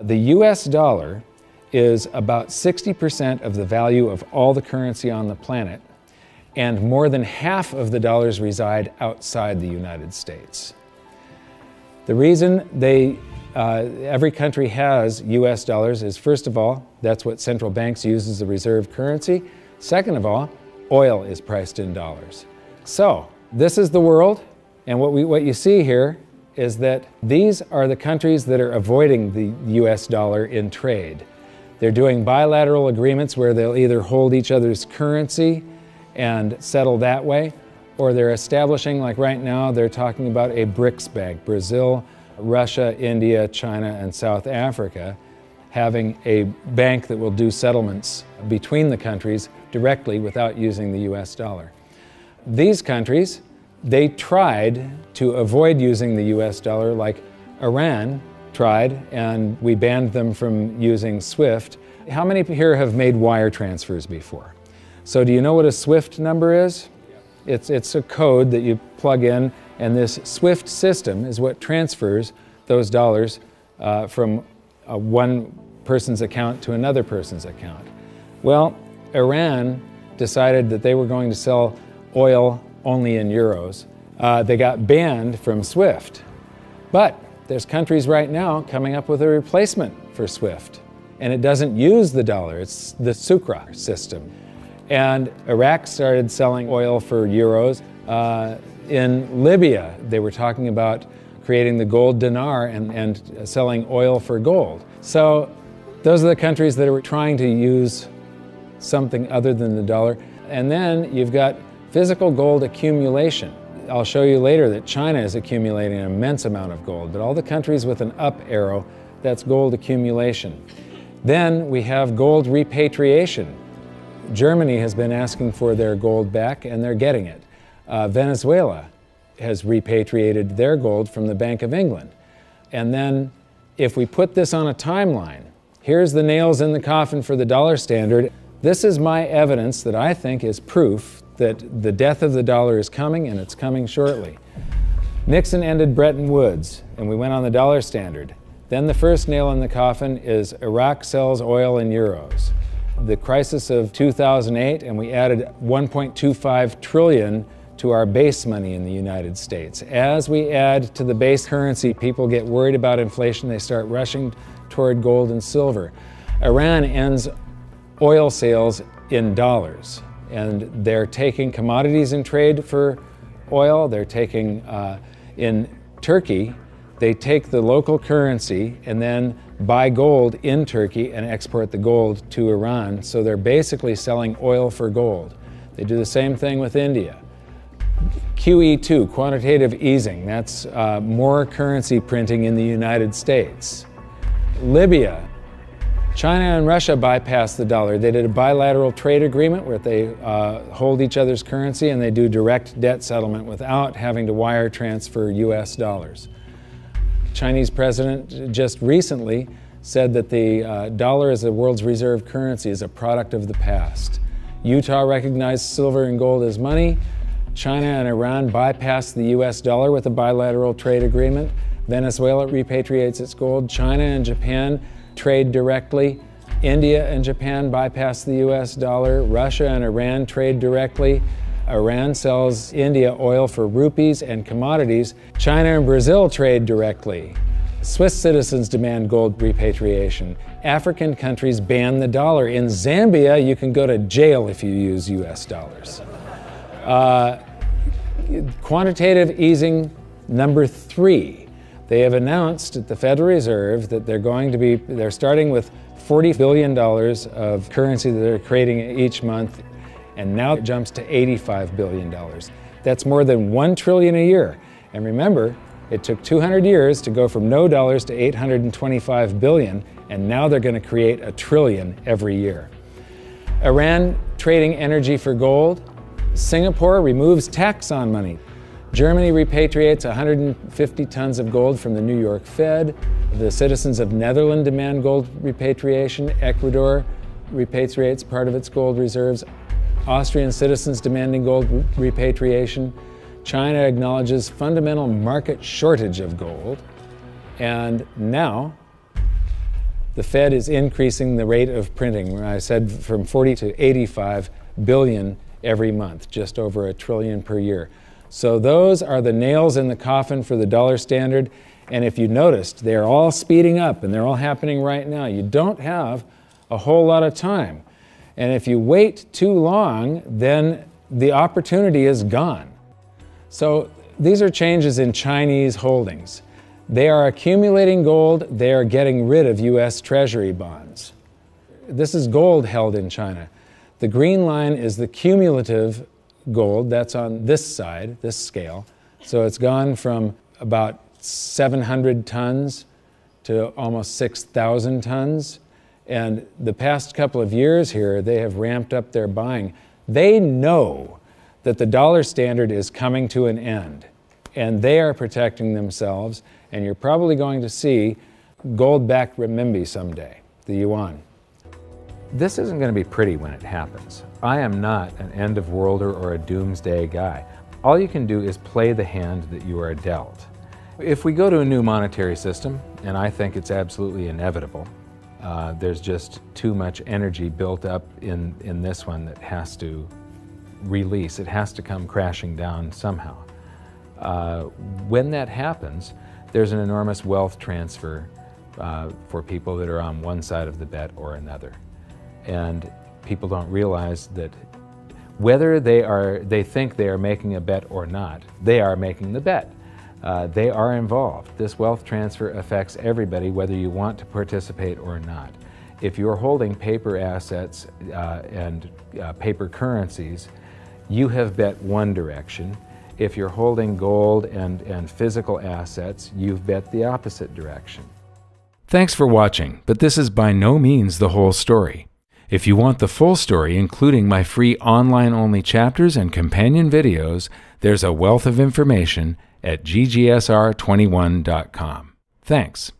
The US dollar is about 60% of the value of all the currency on the planet, and more than half of the dollars reside outside the United States. The reason they, uh, every country has US dollars is first of all, that's what central banks use as the reserve currency. Second of all, oil is priced in dollars. So, this is the world, and what, we, what you see here is that these are the countries that are avoiding the US dollar in trade. They're doing bilateral agreements where they'll either hold each other's currency and settle that way, or they're establishing, like right now, they're talking about a BRICS bank Brazil, Russia, India, China, and South Africa having a bank that will do settlements between the countries directly without using the US dollar. These countries, they tried to avoid using the US dollar like Iran tried, and we banned them from using SWIFT. How many here have made wire transfers before? So do you know what a SWIFT number is? It's, it's a code that you plug in, and this SWIFT system is what transfers those dollars uh, from uh, one person's account to another person's account. Well, Iran decided that they were going to sell oil only in euros. Uh, they got banned from SWIFT. But there's countries right now coming up with a replacement for SWIFT. And it doesn't use the dollar, it's the SUCRE system. And Iraq started selling oil for euros. Uh, in Libya, they were talking about creating the gold dinar and, and selling oil for gold. So those are the countries that are trying to use something other than the dollar. And then you've got physical gold accumulation. I'll show you later that China is accumulating an immense amount of gold, but all the countries with an up arrow, that's gold accumulation. Then we have gold repatriation. Germany has been asking for their gold back and they're getting it. Uh, Venezuela has repatriated their gold from the Bank of England. And then if we put this on a timeline, here's the nails in the coffin for the dollar standard. This is my evidence that I think is proof that the death of the dollar is coming and it's coming shortly. Nixon ended Bretton Woods and we went on the dollar standard. Then the first nail in the coffin is Iraq sells oil in euros. The crisis of 2008 and we added 1.25 trillion to our base money in the United States. As we add to the base currency, people get worried about inflation, they start rushing toward gold and silver. Iran ends oil sales in dollars and they're taking commodities in trade for oil. They're taking, uh, in Turkey, they take the local currency and then buy gold in Turkey and export the gold to Iran. So they're basically selling oil for gold. They do the same thing with India. QE2, quantitative easing, that's uh, more currency printing in the United States. Libya, China and Russia bypassed the dollar. They did a bilateral trade agreement where they uh, hold each other's currency and they do direct debt settlement without having to wire transfer US dollars. Chinese president just recently said that the uh, dollar as the world's reserve currency is a product of the past. Utah recognized silver and gold as money. China and Iran bypassed the US dollar with a bilateral trade agreement. Venezuela repatriates its gold. China and Japan trade directly. India and Japan bypass the US dollar. Russia and Iran trade directly. Iran sells India oil for rupees and commodities. China and Brazil trade directly. Swiss citizens demand gold repatriation. African countries ban the dollar. In Zambia, you can go to jail if you use US dollars. Uh, quantitative easing number three they have announced at the Federal Reserve that they're going to be, they're starting with $40 billion of currency that they're creating each month, and now it jumps to $85 billion. That's more than 1 trillion a year. And remember, it took 200 years to go from no dollars to 825 billion, and now they're going to create a trillion every year. Iran trading energy for gold. Singapore removes tax on money. Germany repatriates 150 tons of gold from the New York Fed. The citizens of Netherlands demand gold repatriation. Ecuador repatriates part of its gold reserves. Austrian citizens demanding gold repatriation. China acknowledges fundamental market shortage of gold. And now, the Fed is increasing the rate of printing. I said from 40 to 85 billion every month, just over a trillion per year. So those are the nails in the coffin for the dollar standard. And if you noticed, they're all speeding up and they're all happening right now. You don't have a whole lot of time. And if you wait too long, then the opportunity is gone. So these are changes in Chinese holdings. They are accumulating gold, they are getting rid of US Treasury bonds. This is gold held in China. The green line is the cumulative gold, that's on this side, this scale. So it's gone from about 700 tons to almost 6,000 tons. And the past couple of years here, they have ramped up their buying. They know that the dollar standard is coming to an end, and they are protecting themselves. And you're probably going to see gold backed renminbi someday, the yuan. This isn't going to be pretty when it happens. I am not an end of worlder or a doomsday guy. All you can do is play the hand that you are dealt. If we go to a new monetary system, and I think it's absolutely inevitable, uh, there's just too much energy built up in, in this one that has to release. It has to come crashing down somehow. Uh, when that happens, there's an enormous wealth transfer uh, for people that are on one side of the bet or another. And people don't realize that whether they, are, they think they are making a bet or not, they are making the bet. Uh, they are involved. This wealth transfer affects everybody, whether you want to participate or not. If you're holding paper assets uh, and uh, paper currencies, you have bet one direction. If you're holding gold and, and physical assets, you've bet the opposite direction. Thanks for watching, but this is by no means the whole story. If you want the full story, including my free online only chapters and companion videos, there's a wealth of information at ggsr21.com. Thanks.